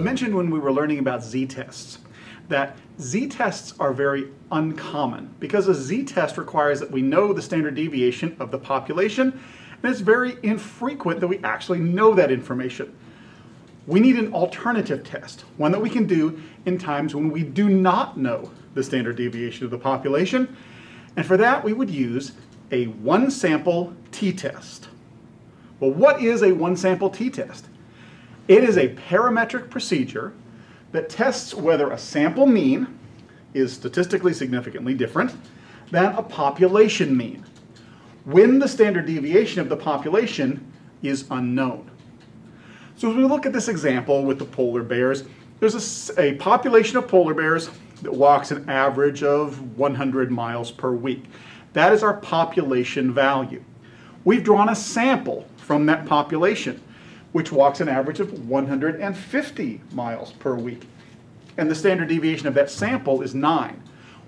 I mentioned when we were learning about z-tests that z-tests are very uncommon because a z-test requires that we know the standard deviation of the population and it's very infrequent that we actually know that information. We need an alternative test, one that we can do in times when we do not know the standard deviation of the population. And for that, we would use a one sample t-test. Well, what is a one sample t-test? It is a parametric procedure that tests whether a sample mean is statistically significantly different than a population mean when the standard deviation of the population is unknown. So as we look at this example with the polar bears, there's a, a population of polar bears that walks an average of 100 miles per week. That is our population value. We've drawn a sample from that population, which walks an average of 150 miles per week. And the standard deviation of that sample is 9.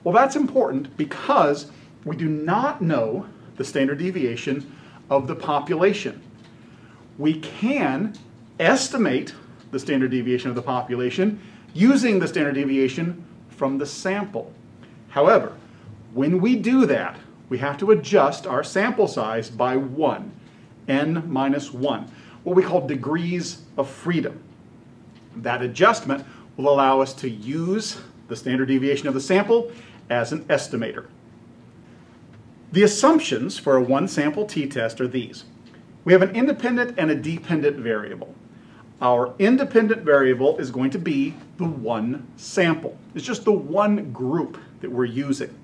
Well, that's important because we do not know the standard deviation of the population. We can estimate the standard deviation of the population using the standard deviation from the sample. However, when we do that, we have to adjust our sample size by 1, n minus 1, what we call degrees of freedom. That adjustment will allow us to use the standard deviation of the sample as an estimator. The assumptions for a one sample t-test are these. We have an independent and a dependent variable. Our independent variable is going to be the one sample. It's just the one group that we're using.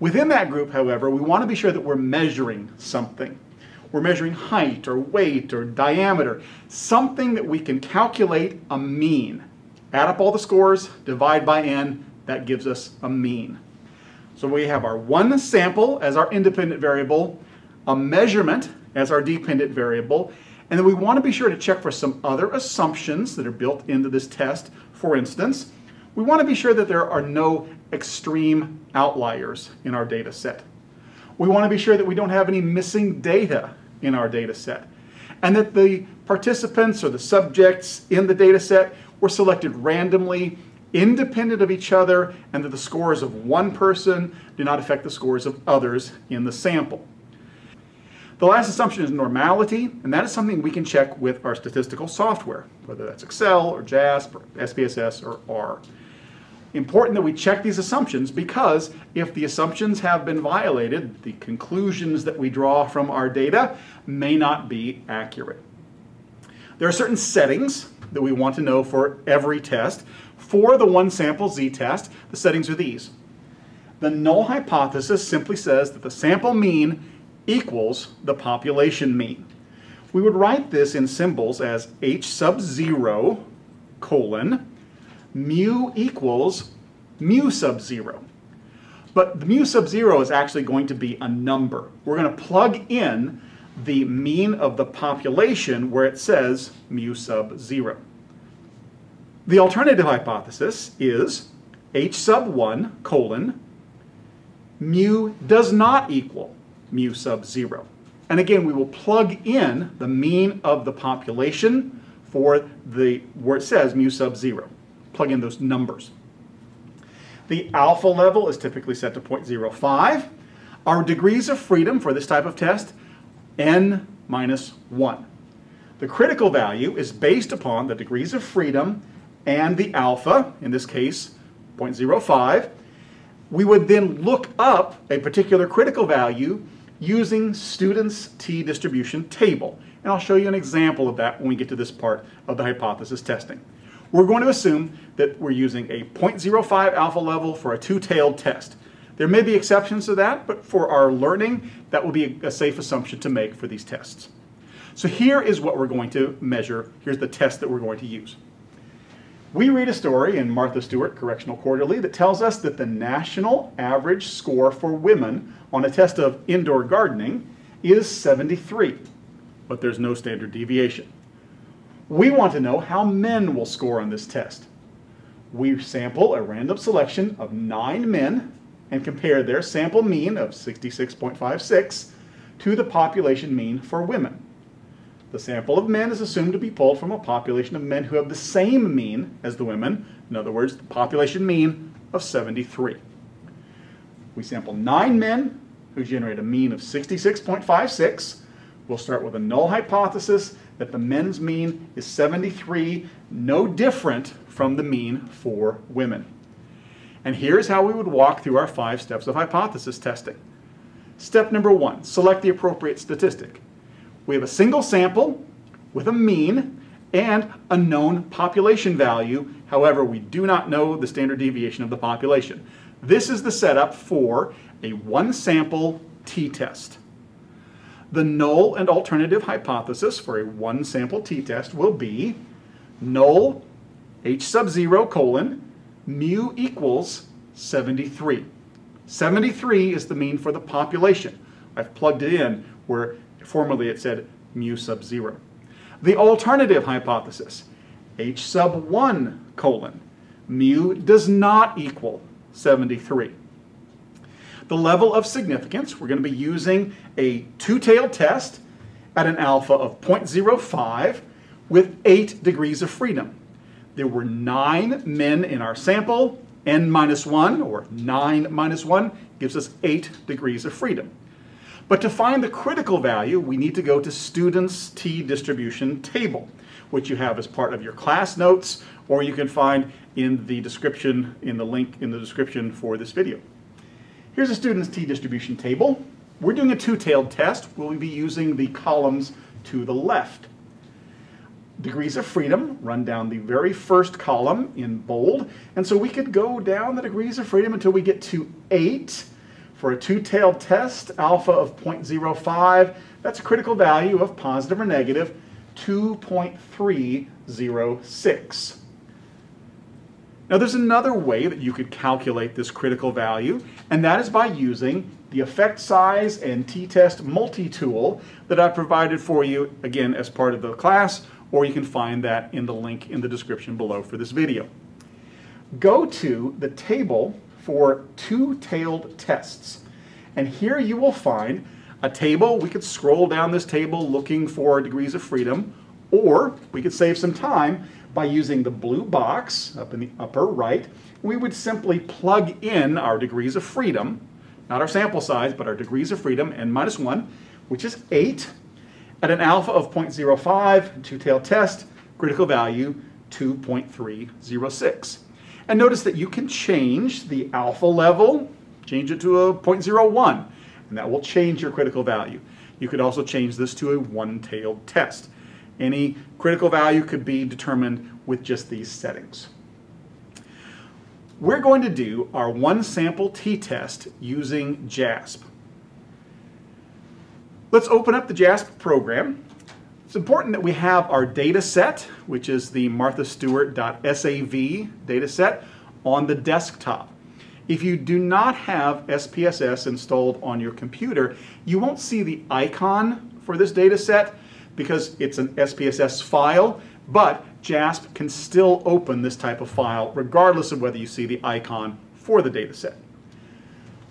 Within that group, however, we want to be sure that we're measuring something. We're measuring height or weight or diameter, something that we can calculate a mean. Add up all the scores, divide by n, that gives us a mean. So we have our one sample as our independent variable, a measurement as our dependent variable, and then we want to be sure to check for some other assumptions that are built into this test. For instance, we want to be sure that there are no extreme outliers in our data set. We want to be sure that we don't have any missing data in our data set and that the participants or the subjects in the data set were selected randomly independent of each other and that the scores of one person do not affect the scores of others in the sample. The last assumption is normality, and that is something we can check with our statistical software, whether that's Excel or JASP or SPSS or R. Important that we check these assumptions because if the assumptions have been violated, the conclusions that we draw from our data may not be accurate. There are certain settings that we want to know for every test. For the one sample z-test, the settings are these. The null hypothesis simply says that the sample mean equals the population mean. We would write this in symbols as h sub 0 colon mu equals mu sub 0. But the mu sub 0 is actually going to be a number. We're going to plug in the mean of the population where it says mu sub 0. The alternative hypothesis is h sub 1 colon mu does not equal mu sub 0. And again, we will plug in the mean of the population for the where it says mu sub 0. Plug in those numbers. The alpha level is typically set to 0.05. Our degrees of freedom for this type of test, n minus 1. The critical value is based upon the degrees of freedom and the alpha, in this case 0.05, we would then look up a particular critical value using students' t-distribution table. And I'll show you an example of that when we get to this part of the hypothesis testing. We're going to assume that we're using a 0.05 alpha level for a two-tailed test. There may be exceptions to that, but for our learning, that will be a safe assumption to make for these tests. So here is what we're going to measure. Here's the test that we're going to use. We read a story in Martha Stewart Correctional Quarterly that tells us that the national average score for women on a test of indoor gardening is 73, but there's no standard deviation. We want to know how men will score on this test. We sample a random selection of nine men and compare their sample mean of 66.56 to the population mean for women. The sample of men is assumed to be pulled from a population of men who have the same mean as the women. In other words, the population mean of 73. We sample nine men who generate a mean of 66.56. We'll start with a null hypothesis that the men's mean is 73, no different from the mean for women. And here's how we would walk through our five steps of hypothesis testing. Step number one, select the appropriate statistic. We have a single sample with a mean and a known population value. However, we do not know the standard deviation of the population. This is the setup for a one sample t-test. The null and alternative hypothesis for a one sample t-test will be null h sub 0 colon mu equals 73. 73 is the mean for the population. I've plugged it in where formerly it said mu sub 0. The alternative hypothesis, h sub 1 colon, mu does not equal 73. The level of significance, we're going to be using a two-tailed test at an alpha of 0.05 with 8 degrees of freedom. There were 9 men in our sample, n minus 1, or 9 minus 1, gives us 8 degrees of freedom. But to find the critical value, we need to go to students' t-distribution table, which you have as part of your class notes, or you can find in the description, in the link in the description for this video. Here's a student's t-distribution table. We're doing a two-tailed test. We'll be using the columns to the left. Degrees of freedom run down the very first column in bold. And so we could go down the degrees of freedom until we get to 8 for a two-tailed test, alpha of 0.05. That's a critical value of positive or negative 2.306. Now there's another way that you could calculate this critical value, and that is by using the effect size and t-test multi-tool that I provided for you, again, as part of the class, or you can find that in the link in the description below for this video. Go to the table for two-tailed tests, and here you will find a table. We could scroll down this table looking for degrees of freedom, or we could save some time by using the blue box up in the upper right. We would simply plug in our degrees of freedom, not our sample size, but our degrees of freedom, n minus 1, which is 8, at an alpha of 0.05, two-tailed test, critical value 2.306. And notice that you can change the alpha level, change it to a 0.01, and that will change your critical value. You could also change this to a one-tailed test. Any critical value could be determined with just these settings. We're going to do our one sample t-test using JASP. Let's open up the JASP program. It's important that we have our data set, which is the marthastewart.sav data set, on the desktop. If you do not have SPSS installed on your computer, you won't see the icon for this data set because it's an SPSS file, but JASP can still open this type of file regardless of whether you see the icon for the dataset.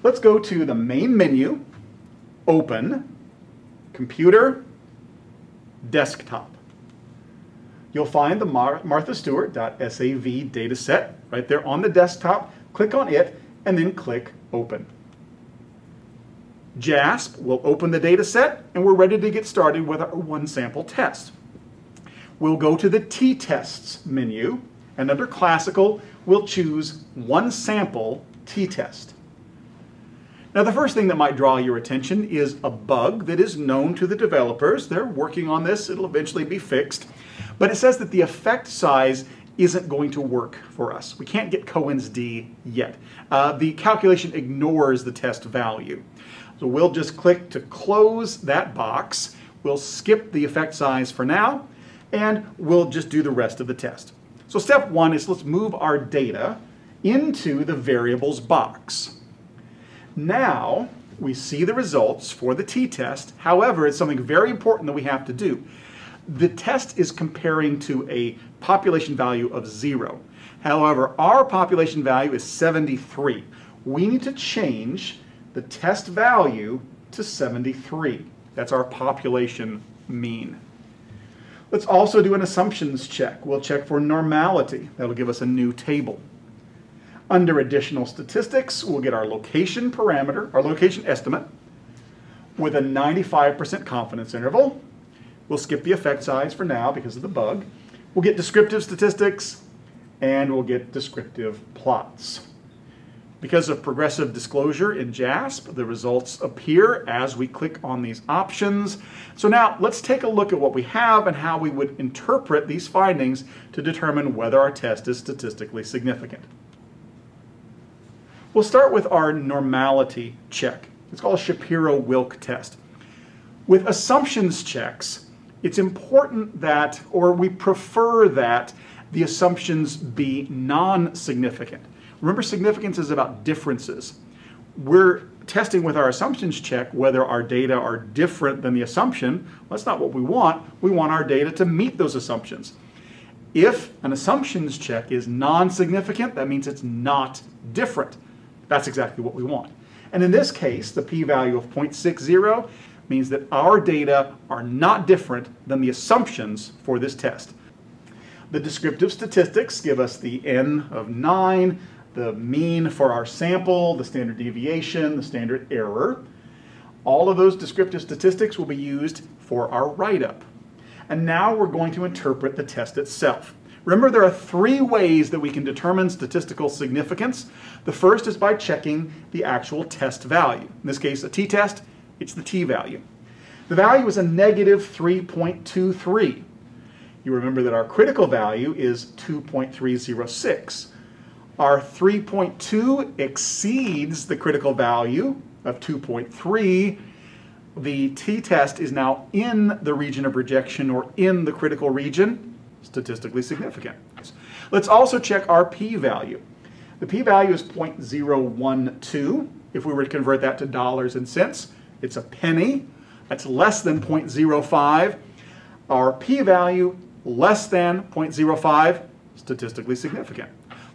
Let's go to the main menu, Open, Computer, Desktop. You'll find the Mar marthastewart.sav dataset right there on the desktop. Click on it and then click Open. JASP will open the data set and we're ready to get started with our one sample test. We'll go to the t-tests menu and under classical we'll choose one sample t-test. Now the first thing that might draw your attention is a bug that is known to the developers. They're working on this, it'll eventually be fixed. But it says that the effect size isn't going to work for us. We can't get Cohen's d yet. Uh, the calculation ignores the test value. So we'll just click to close that box. We'll skip the effect size for now, and we'll just do the rest of the test. So step one is let's move our data into the variables box. Now, we see the results for the t-test. However, it's something very important that we have to do. The test is comparing to a population value of zero. However, our population value is 73. We need to change the test value to 73. That's our population mean. Let's also do an assumptions check. We'll check for normality. That'll give us a new table. Under additional statistics, we'll get our location parameter, our location estimate, with a 95% confidence interval. We'll skip the effect size for now because of the bug. We'll get descriptive statistics, and we'll get descriptive plots. Because of progressive disclosure in JASP, the results appear as we click on these options. So now let's take a look at what we have and how we would interpret these findings to determine whether our test is statistically significant. We'll start with our normality check. It's called a Shapiro-Wilk test. With assumptions checks, it's important that, or we prefer that, the assumptions be non-significant. Remember, significance is about differences. We're testing with our assumptions check whether our data are different than the assumption. Well, that's not what we want. We want our data to meet those assumptions. If an assumptions check is non-significant, that means it's not different. That's exactly what we want. And in this case, the p-value of 0.60 means that our data are not different than the assumptions for this test. The descriptive statistics give us the n of 9, the mean for our sample, the standard deviation, the standard error. All of those descriptive statistics will be used for our write-up. And now we're going to interpret the test itself. Remember, there are three ways that we can determine statistical significance. The first is by checking the actual test value. In this case, a t-test, it's the t-value. The value is a negative 3.23. You remember that our critical value is 2.306. Our 3.2 exceeds the critical value of 2.3. The t-test is now in the region of rejection or in the critical region, statistically significant. Let's also check our p-value. The p-value is 0.012. If we were to convert that to dollars and cents, it's a penny. That's less than 0.05. Our p-value less than 0.05, statistically significant.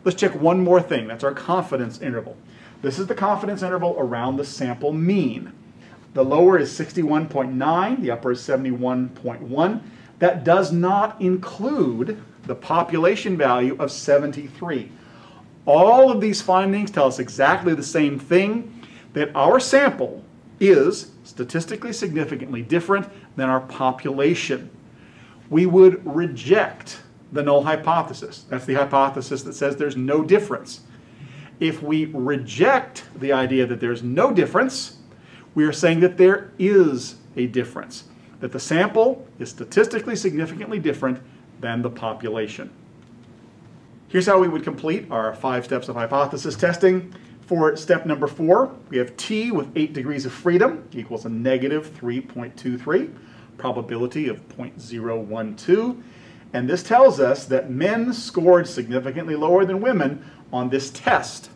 Let's check one more thing. That's our confidence interval. This is the confidence interval around the sample mean. The lower is 61.9, the upper is 71.1. That does not include the population value of 73. All of these findings tell us exactly the same thing, that our sample is statistically significantly different than our population. We would reject the null hypothesis. That's the hypothesis that says there's no difference. If we reject the idea that there's no difference, we are saying that there is a difference, that the sample is statistically significantly different than the population. Here's how we would complete our five steps of hypothesis testing. For step number four, we have t with 8 degrees of freedom equals a negative 3.23, probability of 0.012. And this tells us that men scored significantly lower than women on this test.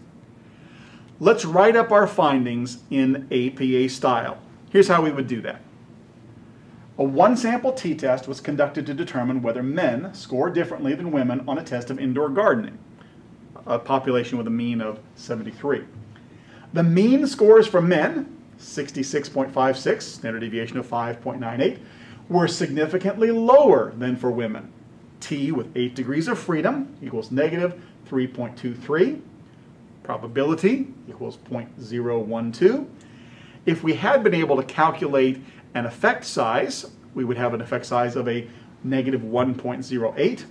Let's write up our findings in APA style. Here's how we would do that. A one sample t-test was conducted to determine whether men score differently than women on a test of indoor gardening, a population with a mean of 73. The mean scores for men, 66.56, standard deviation of 5.98, were significantly lower than for women, t with 8 degrees of freedom equals negative 3.23. Probability equals 0.012. If we had been able to calculate an effect size, we would have an effect size of a negative 1.08.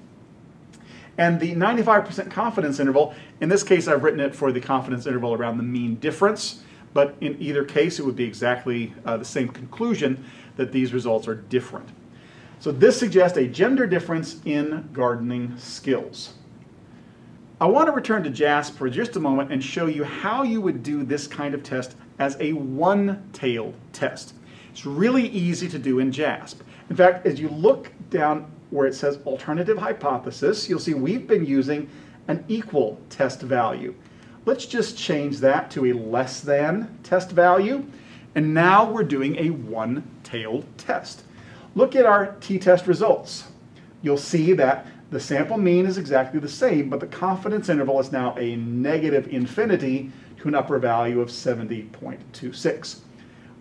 And the 95% confidence interval, in this case I've written it for the confidence interval around the mean difference, but in either case it would be exactly uh, the same conclusion that these results are different. So this suggests a gender difference in gardening skills. I want to return to JASP for just a moment and show you how you would do this kind of test as a one-tailed test. It's really easy to do in JASP. In fact, as you look down where it says alternative hypothesis, you'll see we've been using an equal test value. Let's just change that to a less than test value. And now we're doing a one-tailed test. Look at our t-test results. You'll see that the sample mean is exactly the same, but the confidence interval is now a negative infinity to an upper value of 70.26.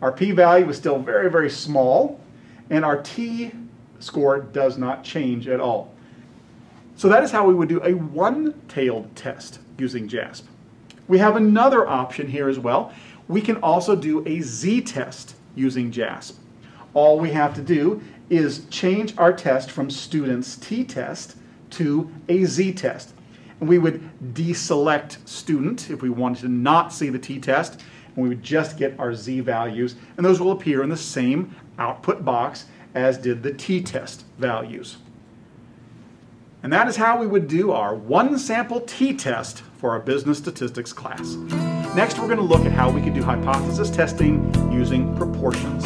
Our p-value is still very, very small, and our t score does not change at all. So that is how we would do a one-tailed test using JASP. We have another option here as well. We can also do a z-test using JASP. All we have to do is change our test from student's t-test to a z-test. And we would deselect student if we wanted to not see the t-test, and we would just get our z values, and those will appear in the same output box as did the t-test values. And that is how we would do our one sample t-test for our business statistics class. Next, we're going to look at how we can do hypothesis testing using proportions.